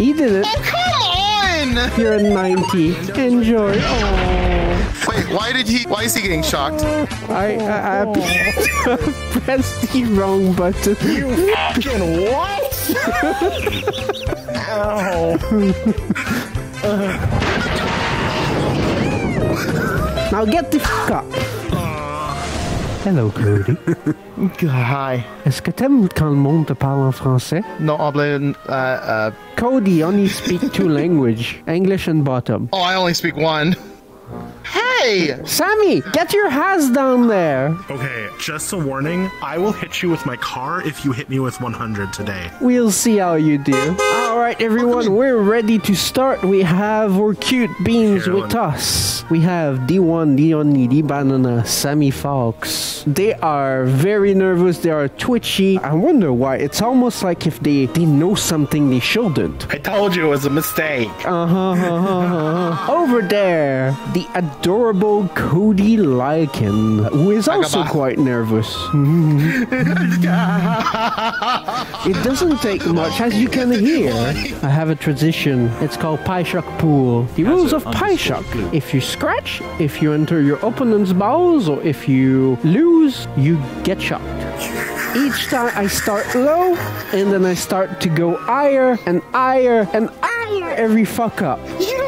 He did it. Oh, come on! You're a 90. Enjoy. Oh, Wait, why did he? Why is he getting shocked? I, I, I pressed the wrong button. You fucking what? Now get the fuck up. Hello, Cody. Hi. Est-ce que t'aimes quand le monde te parle en français? No hablo. Uh, uh, Cody only speak two language, English and bottom. oh, I only speak one. Hey! Sammi, get your hands down there. Okay, just a warning. I will hit you with my car if you hit me with 100 today. We'll see how you do. All right, everyone, we're ready to start. We have our cute beans with us. We have D1, D-Only, D-Banana, Sammi Fawkes. They are very nervous. They are twitchy. I wonder why. It's almost like if they, they know something they shouldn't. I told you it was a mistake. Uh-huh, uh-huh, uh-huh. Over there, the adorable Cody Lycan, who is also quite nervous. it doesn't take much, as you can hear. I have a tradition. It's called PiShock Pool. The rules of PiShock. If you scratch, if you enter your opponent's balls, or if you lose, you get shocked. Each time I start low, and then I start to go higher and higher and higher every fuck up. You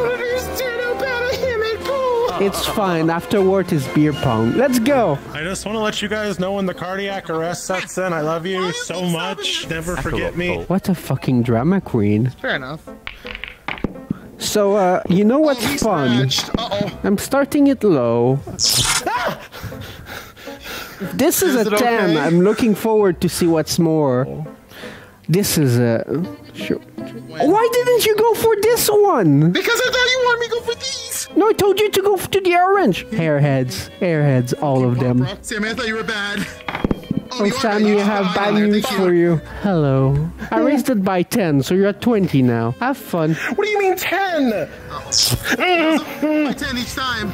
It's fine. Afterward is beer pong. Let's go. I just want to let you guys know when the cardiac arrest sets in. I love you so much. Never forget me. What a fucking drama queen. Fair enough. So, uh, you know what's Oh, fun? Uh-oh. I'm starting it low. This is, Is a it 10. okay? I'm looking forward to see what's more. This is a. Sure. Why didn't you go for this one? Because I thought you wanted me to go for these. No, I told you to go to the orange. Hairheads. Hairheads, all of them. Sammi, I thought you were bad. Oh, you are Sammi. I have Oh, bad there, news thank for you. Hello. I raised it by 10, so you're at 20 now. Have fun. What do you mean 10? My 10 each time.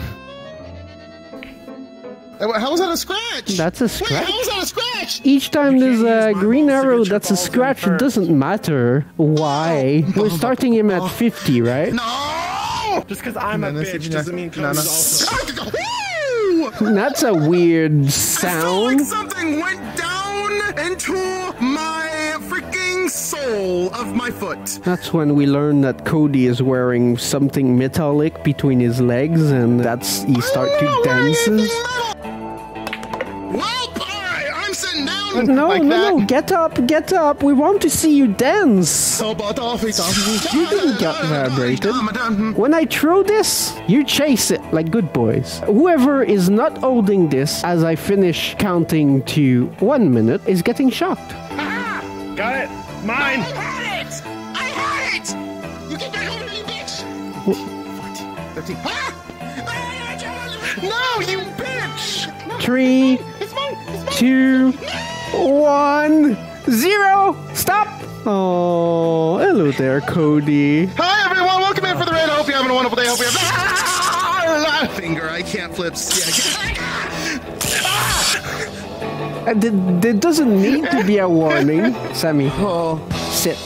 Uh, How was that a scratch? That's a Wait, scratch. how was that a scratch? Each time there's a green arrow that's a scratch, it doesn't matter. Why? We're starting him at 50, right? No! Just because I'm a No, no, bitch doesn't mean no, no. Cody's also. That's a weird I felt like sound. something went down into my freaking sole of my foot. That's when we learn that Cody is wearing something metallic between his legs, and that's he start to not wearing dances. Sitting No, like no, that. no! Get up, get up! We want to see you dance. But off it. You didn't get vibrated. Madame. When I throw this, you chase it like good boys. Whoever is not holding this as I finish counting to one minute is getting shocked. Got it. Mine. I had it! I had it! You get back over me, bitch! 14, 15. Ah! No, you bitch! Three, It's mine! It's mine! two, one, zero. Stop. Oh, hello there, Cody. Hi, everyone! Welcome in for the raid. I hope you're having a wonderful day. I hope you're having... Finger, I can't flip. Yeah, I can't. Uh, doesn't need to be a warning. Sammi, Oh, sit.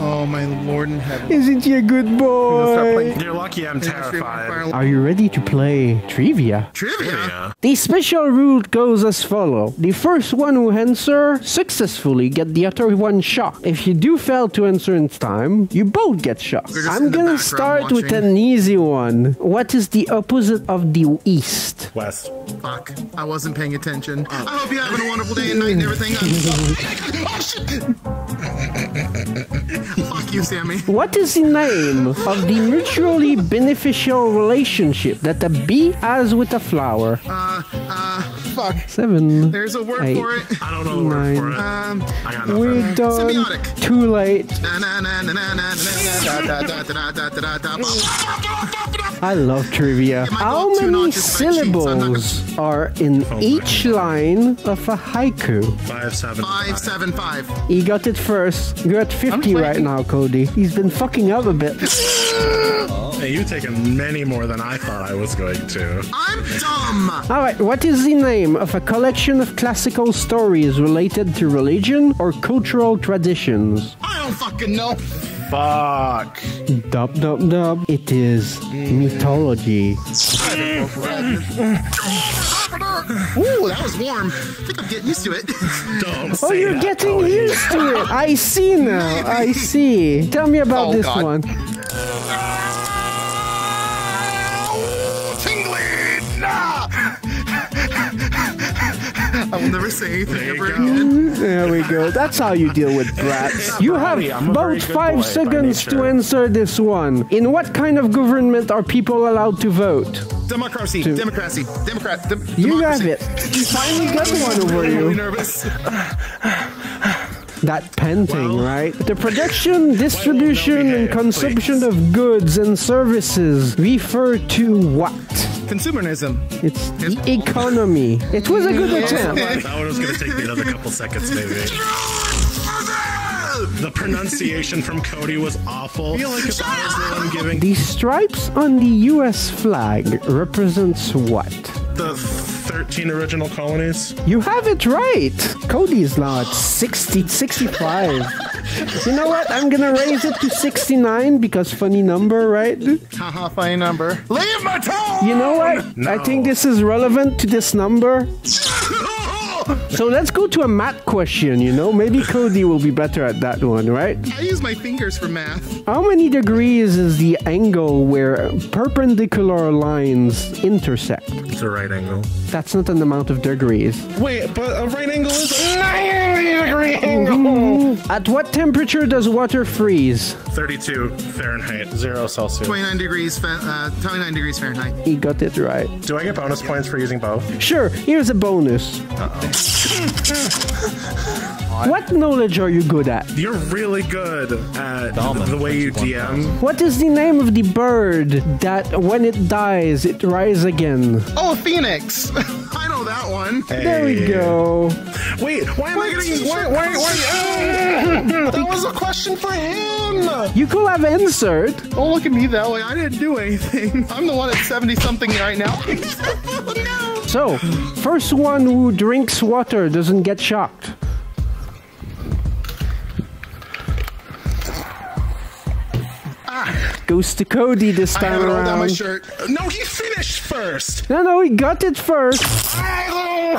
Oh, my lord in heaven. Isn't he a good boy? You're lucky I'm terrified. Are you ready to play trivia? Trivia? The special rule goes as follow. The first one who answer successfully get the other one shocked. If you do fail to answer in time, you both get shocked. I'm gonna background start with an easy one. What is the opposite of the east? West. Fuck. I wasn't paying attention. Oh. I hope you're having a wonderful day and night and everything. oh, shit! Fuck you, Sammi. What is the name of the mutually beneficial relationship that a bee has with a flower? Uh, uh, fuck. Seven. There's a word Eight. for it. I don't know the word for it. Um, I got nothing. We're done. Symbiotic. Too late. I love trivia. How many syllables are in oh, each line of a haiku? Five, seven, five, five. seven, five. He got it first. You're at 50 right now, Cody. He's been fucking up a bit. Hey, you've taken many more than I thought I was going to. I'm dumb! Alright, what is the name of a collection of classical stories related to religion or cultural traditions? I don't fucking know. Fuck. Dub dub dub. It is mythology. Ooh, that was warm. I think I'm getting used to it. Don't Oh, say you're that, getting Cody. used to it. I see now. I see. Tell me about Oh, this God. one. I will never say anything There ever again. There we go. That's how you deal with brats. You have Bratty, I'm a very about good five boy by seconds to nature. answer this one. In what kind of government are people allowed to vote? Democracy, democracy, democrat, dem- You democracy. have it. You finally got one over I'm really you. nervous. That panting, Well- right? The production, distribution, and behave, consumption please. of goods and services refer to what? Consumerism. It's the economy. It was a good attempt. That one was gonna take me another couple seconds, maybe. The pronunciation from Cody was awful. I feel like if I was the one giving The stripes on the US flag represents what? the 13 original colonies. You have it right. Cody's now at 60, 65. You know what? I'm gonna raise it to 69 because funny number, right? Haha, funny number. Leave my toe! You know what? I think this is relevant to this number. So let's go to a math question, you know? Maybe Cody will be better at that one, right? I use my fingers for math. How many degrees is the angle where perpendicular lines intersect? It's a right angle. That's not an amount of degrees. Wait, but a right angle is a 90 degree angle. At what temperature does water freeze? 32 Fahrenheit, zero Celsius. 29 degrees, fa- uh, 29 degrees Fahrenheit. He got it right. Do I get bonus points for using both? Sure, here's a bonus. What knowledge are you good at? You're really good at the way you DM. What is the name of the bird that when it dies, it rises again? Oh, Phoenix! I know that one. There we go. Wait, why am I getting? Why? Why? why oh, that was a question for him. You could have answered. Don't oh, look at me that way. I didn't do anything. I'm the one at 70 something right now. no! So, first one who drinks water doesn't get shocked. Goes to Cody this I time have it all down my shirt. No, he finished first. No, no, he got it first. I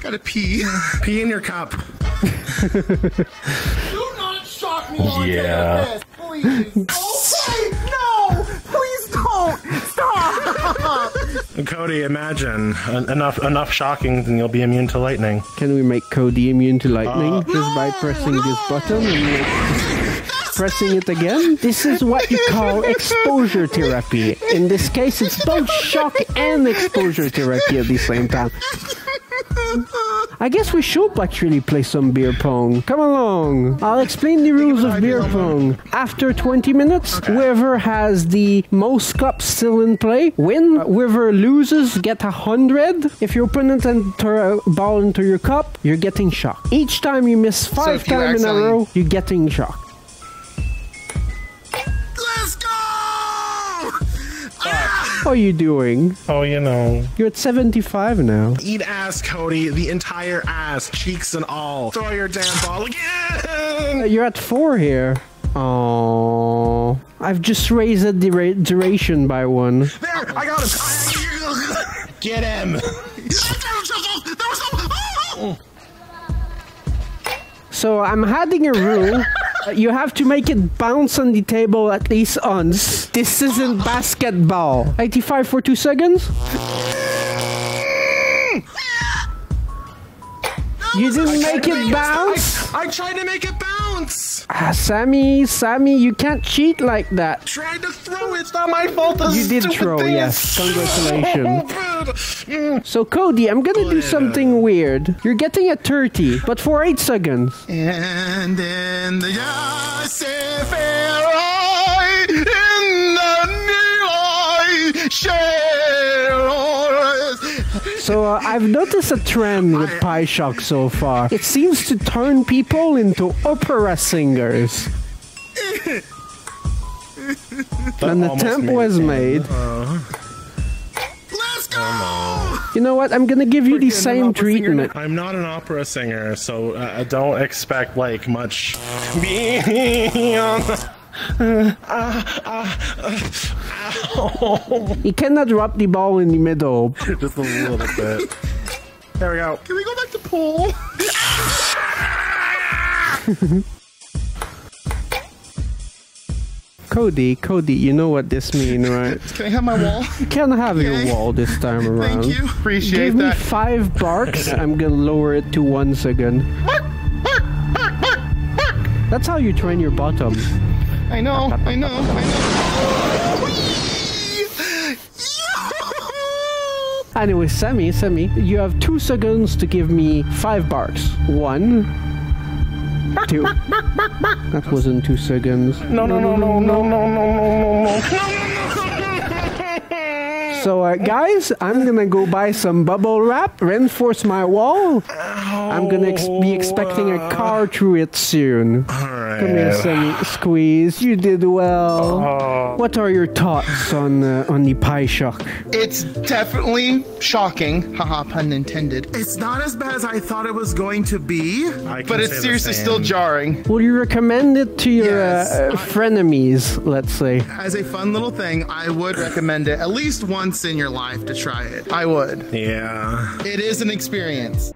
gotta pee. Pee in your cup. Do not shock me while Yeah. I take a piss, please. Okay, no! Please don't! Stop! Cody, imagine en- enough enough shocking, and you'll be immune to lightning. Can we make Cody immune to lightning Uh, just by pressing this button and like, pressing it again? This is what you call exposure therapy. In this case, it's both shock and exposure therapy at the same time. I guess we should actually play some beer pong. Come along. I'll explain the rules of beer pong. After 20 minutes, whoever has the most cups still in play win. Whoever loses get a hundred. If your opponent enter a ball into your cup, you're getting shocked. Each time you miss five if you times in a row, you're getting shocked. Are you doing? Oh, you know. You're at 75 now. Eat ass, Cody. The entire ass, cheeks and all. Throw your damn ball again. Uh, you're at four here. Oh, I've just raised the dura- duration by one. There, I got him. Get him. So I'm adding a rule. You have to make it bounce on the table at least once. This isn't basketball. 85 for two seconds? You didn't make it bounce? I tried to make it bounce. Ah, Sammi, Sammi, you can't cheat like that. Tried to throw. It's not my fault. This You did throw, thing yes. Congratulations. so bad. So Cody, I'm gonna do something weird. You're getting a 30, but for 8 seconds. And in the in the Nilai, So uh, I've noticed a trend with PiShock so far. It seems to turn people into opera singers. An almost attempt made was it. made. Let's go! You know what? I'm gonna give you the same opera singer. treatment. I'm not an opera singer, so uh, don't expect like much. Being on the- ow. You cannot drop the ball in the middle. Just a little bit. There we go. Can we go back to pool? Cody, Cody, you know what this means, right? Can I have my wall? You can't have your wall this time around. Thank you. Appreciate Give me five barks, I'm gonna lower it to one second. That's how you train your bottom. I know, I know, I know. Anyway, Sammi, Sammi, you have two seconds to give me five barks. One, two. That wasn't two seconds. No, no, no, no, no, no, no, no, no, no. So, uh, guys, I'm gonna go buy some bubble wrap, reinforce my wall. I'm gonna ex- be expecting a car through it soon. All right. Come here, Sammi. Squeeze. You did well. What are your thoughts on uh, on the PiShock? It's definitely shocking. Haha, pun intended. It's not as bad as I thought it was going to be. But it's seriously still jarring. Would you recommend it to your Yes. uh, uh, frenemies, let's say? As a fun little thing, I would recommend it at least once in your life to try it. I would. Yeah. It is an experience.